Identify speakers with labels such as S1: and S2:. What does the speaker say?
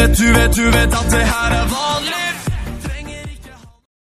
S1: vet, du vet, du vet at det her er vanlig.